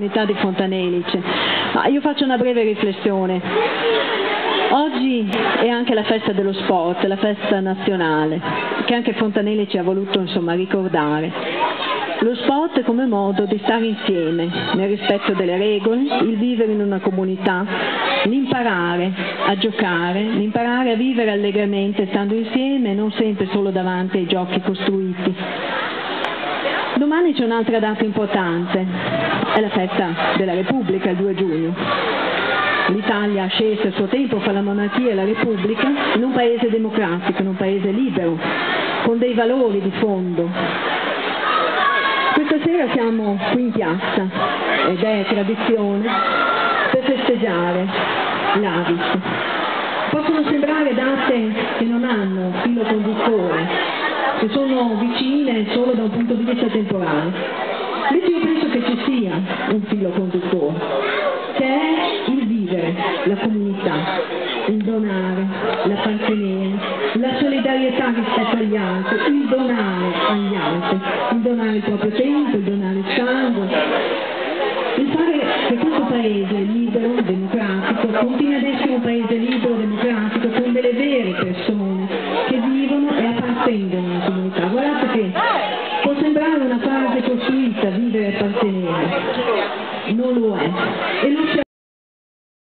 Unità di Fontanelice. Ah, io faccio una breve riflessione. Oggi è anche la festa dello sport, la festa nazionale, che anche Fontanelice ha voluto insomma, ricordare. Lo sport come modo di stare insieme, nel rispetto delle regole, il vivere in una comunità, l'imparare a giocare, l'imparare a vivere allegramente stando insieme, non sempre solo davanti ai giochi costruiti. Domani c'è un'altra data importante, è la festa della Repubblica, il 2 giugno. L'Italia ha scelto a suo tempo fra la monarchia e la Repubblica in un paese democratico, in un paese libero, con dei valori di fondo. Questa sera siamo qui in piazza ed è tradizione per festeggiare l'Avis. Possono sembrare date che non hanno filo conduttore, che sono vicine solo da un punto di vista temporale. Sia un filo conduttore, che è il vivere, la comunità, il donare, l'appartenere, la solidarietà rispetto agli altri, il donare agli altri, il donare il proprio tempo, il donare il sangue, il fare che questo paese libero, democratico, continui ad essere un paese libero, democratico, con delle vere persone che vivono e appartengono alla comunità. Guardate che può sembrare una frase costruita, vivere e appartenere, non lo è. E